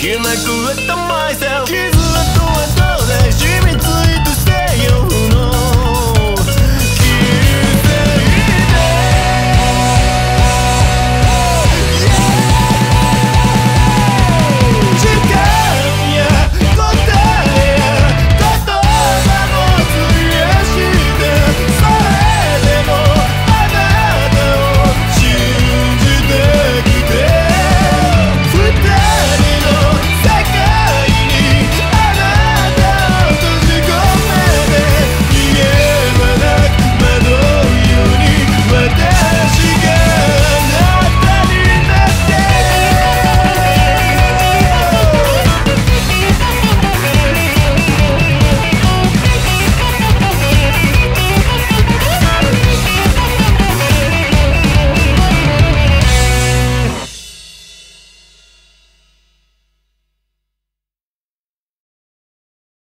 Can I collect the